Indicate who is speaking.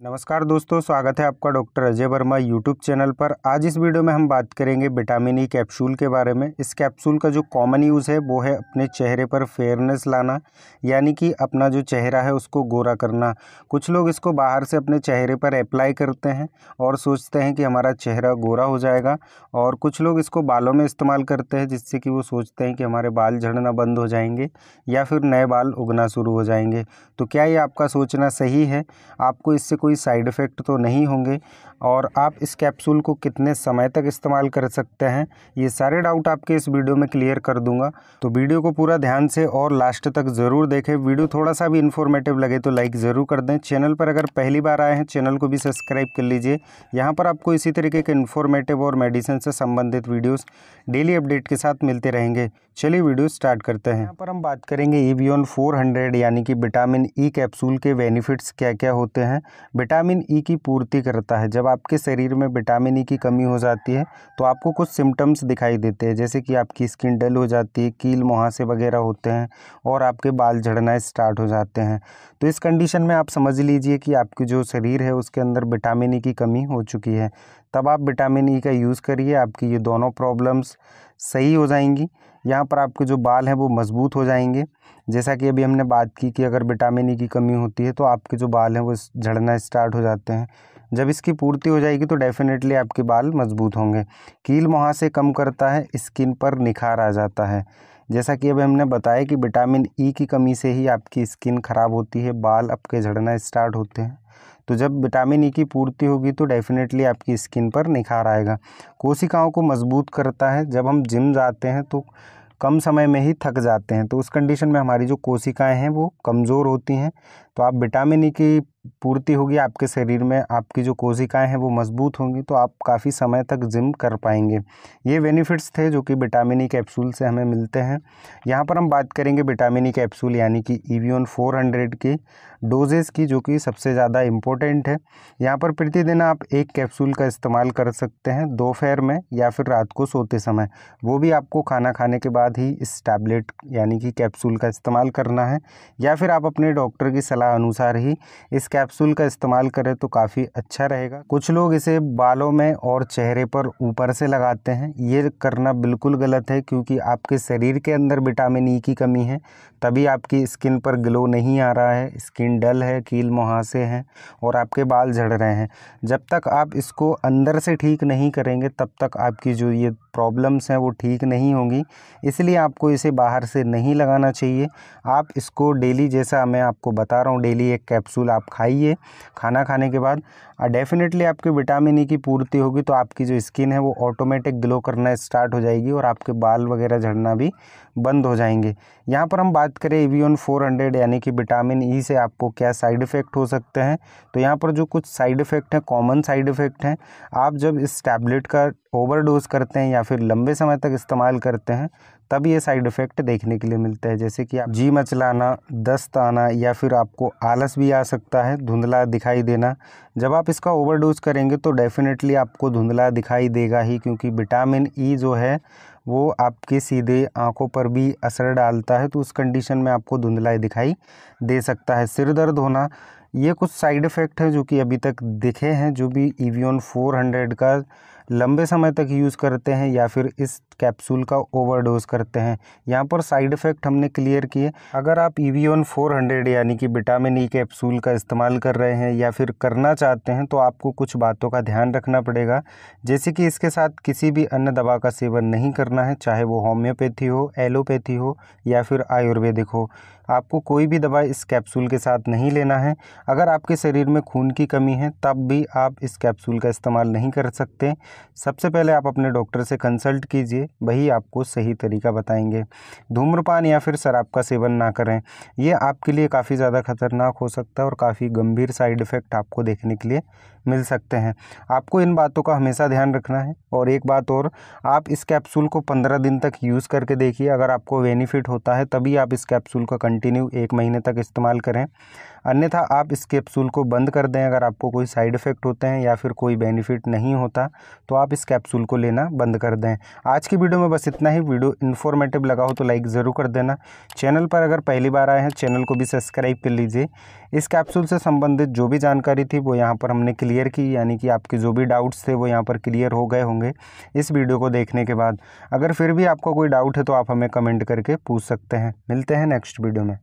Speaker 1: नमस्कार दोस्तों, स्वागत है आपका doctor Ajay Verma YouTube channel पर। आज इस वीडियो में हम बात करेंगे विटामिन ई कैप्सूल के बारे में। इस कैप्सूल का जो कॉमन यूज़ है, वो है अपने चेहरे पर फेयरनेस लाना, यानी कि अपना जो चेहरा है, उसको गोरा करना। कुछ लोग इसको बाहर से अपने चेहरे पर अप्लाई करते हैं और सोचते हैं कि हमारा चेहरा गोरा हो जाएगा, और कुछ लोग इसको बालों में इस्तेमाल करते हैं, जिससे कि वो सोचते हैं कि हमारे बाल झड़ना बंद हो जाएँगे, या फिर नए बाल उगना शुरू हो जाएँगे। तो क्या ये आपका सोचना सही है? आपको इससे कोई साइड इफ़ेक्ट तो नहीं होंगे। और आप इस कैप्सूल को कितने समय तक इस्तेमाल कर सकते हैं, ये सारे डाउट आपके इस वीडियो में क्लियर कर दूँगा। तो वीडियो को पूरा ध्यान से और लास्ट तक ज़रूर देखें। वीडियो थोड़ा सा भी इन्फॉर्मेटिव लगे तो लाइक ज़रूर कर दें। चैनल पर अगर पहली बार आए हैं, चैनल को भी सब्सक्राइब कर लीजिए। यहाँ पर आपको इसी तरीके के इन्फॉर्मेटिव और मेडिसिन से संबंधित वीडियोज़ डेली अपडेट के साथ मिलते रहेंगे। चलिए वीडियो स्टार्ट करते हैं। यहाँ पर हम बात करेंगे ईवियन 400 यानी कि विटामिन ई कैप्सूल के बेनिफिट्स क्या क्या होते हैं। विटामिन ई की पूर्ति करता है। जब आपके शरीर में विटामिन ई की कमी हो जाती है तो आपको कुछ सिम्टम्स दिखाई देते हैं, जैसे कि आपकी स्किन डल हो जाती है, कील मुहासे वगैरह होते हैं और आपके बाल झड़ना स्टार्ट हो जाते हैं। तो इस कंडीशन में आप समझ लीजिए कि आपकी जो शरीर है, उसके अंदर विटामिन ई की कमी हो चुकी है। तब आप विटामिन ई का यूज़ करिए, आपकी ये दोनों प्रॉब्लम्स सही हो जाएँगी। यहाँ पर आपके जो बाल हैं, वो मज़बूत हो जाएँगे। जैसा कि अभी हमने बात की कि अगर विटामिन ई की कमी होती है तो आपके जो बाल हैं, वो झड़ना स्टार्ट हो जाते हैं। जब इसकी पूर्ति हो जाएगी तो डेफिनेटली आपके बाल मज़बूत होंगे। कील मुहासे कम करता है, स्किन पर निखार आ जाता है। जैसा कि अभी हमने बताया कि विटामिन ई की कमी से ही आपकी स्किन ख़राब होती है, बाल आपके झड़ना स्टार्ट होते हैं। तो जब विटामिन ई की पूर्ति होगी तो डेफिनेटली आपकी स्किन पर निखार आएगा। कोशिकाओं को मज़बूत करता है। जब हम जिम जाते हैं तो कम समय में ही थक जाते हैं। तो उस कंडीशन में हमारी जो कोशिकाएँ हैं वो कमज़ोर होती हैं। तो आप विटामिन ई की पूर्ति होगी आपके शरीर में, आपकी जो कोशिकाएँ हैं वो मज़बूत होंगी तो आप काफ़ी समय तक जिम कर पाएँगे। ये बेनिफिट्स थे जो कि विटामिन ई कैप्सूल से हमें मिलते हैं। यहाँ पर हम बात करेंगे विटामिन ई कैप्सूल यानी कि ईवीओन 400 की डोजेज़ की, जो कि सबसे ज़्यादा इम्पोर्टेंट है। यहाँ पर प्रतिदिन आप एक कैप्सूल का इस्तेमाल कर सकते हैं, दोपहर में या फिर रात को सोते समय। वो भी आपको खाना खाने के बाद ही इस टैबलेट यानी कि कैप्सूल का इस्तेमाल करना है। या फिर आप अपने डॉक्टर की सलाह अनुसार ही इस कैप्सूल का इस्तेमाल करें तो काफ़ी अच्छा रहेगा। कुछ लोग इसे बालों में और चेहरे पर ऊपर से लगाते हैं। ये करना बिल्कुल गलत है क्योंकि आपके शरीर के अंदर विटामिन ई की कमी है, तभी आपकी स्किन पर ग्लो नहीं आ रहा है, स्किन डल है, कील मुहासे हैं और आपके बाल झड़ रहे हैं। जब तक आप इसको अंदर से ठीक नहीं करेंगे, तब तक आपकी जो ये प्रॉब्लम्स हैं वो ठीक नहीं होंगी। इसलिए आपको इसे बाहर से नहीं लगाना चाहिए। आप इसको डेली, जैसा मैं आपको बता रहा हूँ डेली एक कैप्सूल आप खाइए। खाना खाने के बाद डेफिनेटली आपके विटामिन ई की पूर्ति होगी तो आपकी जो स्किन है वो ऑटोमेटिक ग्लो करना स्टार्ट हो जाएगी और आपके बाल वगैरह झड़ना भी बंद हो जाएँगे। यहाँ पर हम बात करें एवियन 400 यानी कि विटामिन ई से आपको क्या साइड इफ़ेक्ट हो सकते हैं। तो यहाँ पर जो कुछ साइड इफ़ेक्ट हैं कॉमन साइड इफ़ेक्ट हैं, आप जब इस टैबलेट का ओवरडोज करते हैं या फिर लंबे समय तक इस्तेमाल करते हैं तब ये साइड इफ़ेक्ट देखने के लिए मिलता है। जैसे कि आप जी मचलाना, दस्त आना या फिर आपको आलस भी आ सकता है, धुंधला दिखाई देना। जब आप इसका ओवरडोज करेंगे तो डेफिनेटली आपको धुंधला दिखाई देगा ही, क्योंकि विटामिन ई जो है, वो आपके सीधे आँखों पर भी असर डालता है तो उस कंडीशन में आपको धुंधलाई दिखाई दे सकता है। सिर दर्द होना, ये कुछ साइड इफ़ेक्ट हैं जो कि अभी तक दिखे हैं, जो भी ईवीओन 400 का लंबे समय तक यूज़ करते हैं या फिर इस कैप्सूल का ओवरडोज करते हैं। यहाँ पर साइड इफ़ेक्ट हमने क्लियर किए। अगर आप ई वी यानी कि विटामिन ई कैप्सूल का इस्तेमाल कर रहे हैं या फिर करना चाहते हैं तो आपको कुछ बातों का ध्यान रखना पड़ेगा। जैसे कि इसके साथ किसी भी अन्य दवा का सेवन नहीं करना है, चाहे वो होम्योपैथी हो, एलोपैथी हो या फिर आयुर्वेदिक हो। आपको कोई भी दवा इस कैप्सूल के साथ नहीं लेना है। अगर आपके शरीर में खून की कमी है, तब भी आप इस कैप्सूल का इस्तेमाल नहीं कर सकते। सबसे पहले आप अपने डॉक्टर से कंसल्ट कीजिए, वही आपको सही तरीका बताएँगे। धूम्रपान या फिर शराब का सेवन ना करें, ये आपके लिए काफ़ी ज़्यादा खतरनाक हो सकता है और काफ़ी गंभीर साइड इफ़ेक्ट आपको देखने के लिए मिल सकते हैं। आपको इन बातों का हमेशा ध्यान रखना है और एक बात और, आप इस कैप्सूल को पंद्रह दिन तक यूज़ करके देखिए, अगर आपको बेनिफिट होता है तभी आप इस कैप्सूल का कंटिन्यू एक महीने तक इस्तेमाल करें। अन्यथा आप इस कैप्सूल को बंद कर दें, अगर आपको कोई साइड इफ़ेक्ट होते हैं या फिर कोई बेनिफिट नहीं होता तो आप इस कैप्सूल को लेना बंद कर दें। आज की वीडियो में बस इतना ही। वीडियो इन्फॉर्मेटिव लगा हो तो लाइक ज़रूर कर देना। चैनल पर अगर पहली बार आए हैं चैनल को भी सब्सक्राइब कर लीजिए। इस कैप्सूल से संबंधित जो भी जानकारी थी, वो यहाँ पर हमने क्लियर की, यानी कि आपके जो भी डाउट्स थे, वो यहाँ पर क्लियर हो गए होंगे इस वीडियो को देखने के बाद। अगर फिर भी आपको कोई डाउट है तो आप हमें कमेंट करके पूछ सकते हैं। मिलते हैं नेक्स्ट वीडियो में।